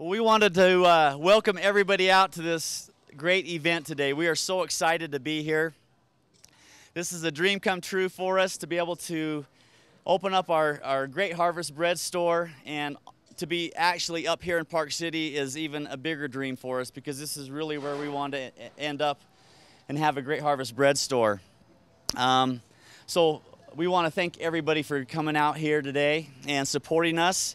Well, we wanted to uh, welcome everybody out to this great event today. We are so excited to be here. This is a dream come true for us to be able to open up our, our Great Harvest Bread store and to be actually up here in Park City is even a bigger dream for us because this is really where we want to end up and have a Great Harvest Bread store. Um, so we want to thank everybody for coming out here today and supporting us.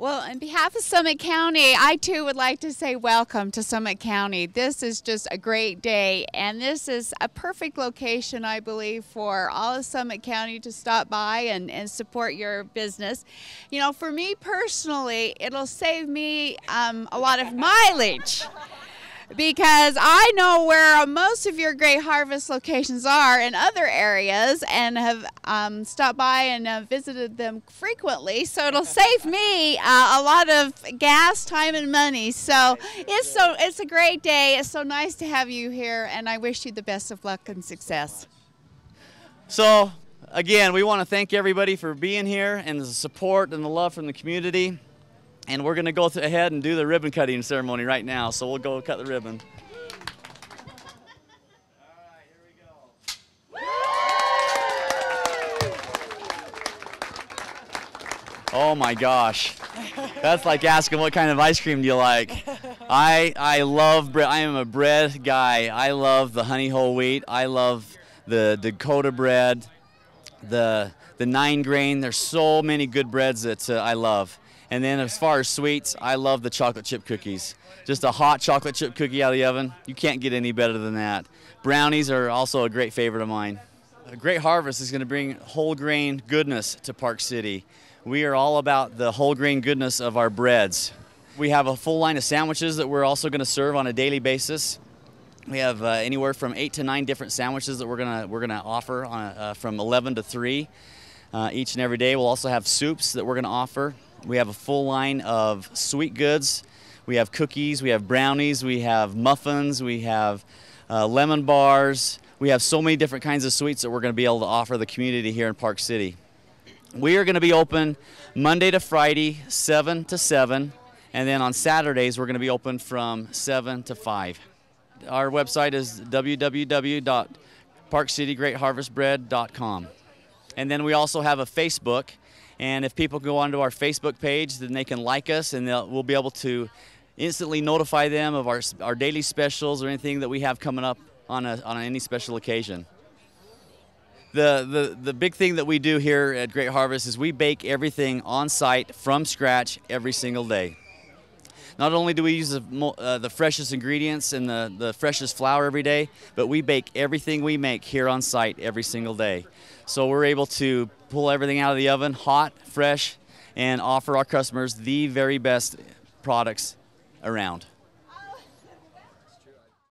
Well, on behalf of Summit County, I too would like to say welcome to Summit County. This is just a great day, and this is a perfect location, I believe, for all of Summit County to stop by and, and support your business. You know, for me personally, it'll save me um, a lot of mileage because I know where most of your Great Harvest locations are in other areas and have um, stopped by and uh, visited them frequently. So it'll save me uh, a lot of gas, time, and money. So it's so it's a great day. It's so nice to have you here, and I wish you the best of luck and success. So again, we want to thank everybody for being here and the support and the love from the community. And we're going to go ahead and do the ribbon cutting ceremony right now. So we'll go cut the ribbon. Oh my gosh. That's like asking what kind of ice cream do you like? I I love bread. I am a bread guy. I love the honey whole wheat. I love the Dakota bread, the the nine grain. There's so many good breads that uh, I love. And then as far as sweets, I love the chocolate chip cookies. Just a hot chocolate chip cookie out of the oven. You can't get any better than that. Brownies are also a great favorite of mine. A great harvest is going to bring whole grain goodness to Park City. We are all about the whole grain goodness of our breads. We have a full line of sandwiches that we're also going to serve on a daily basis. We have uh, anywhere from eight to nine different sandwiches that we're gonna we're gonna offer on uh, from 11 to 3 uh, each and every day. We'll also have soups that we're gonna offer. We have a full line of sweet goods. We have cookies, we have brownies, we have muffins, we have uh, lemon bars. We have so many different kinds of sweets that we're to be able to offer the community here in Park City. We are to be open Monday to Friday, 7 to 7, and then on Saturdays we're to be open from 7 to 5. Our website is www.parkcitygreatharvestbread.com. And then we also have a Facebook and if people go onto our Facebook page, then they can like us and we'll be able to instantly notify them of our, our daily specials or anything that we have coming up on, a, on any special occasion. The, the, the big thing that we do here at Great Harvest is we bake everything on site from scratch every single day. Not only do we use the, uh, the freshest ingredients and the, the freshest flour every day, but we bake everything we make here on site every single day. So we're able to pull everything out of the oven hot, fresh, and offer our customers the very best products around.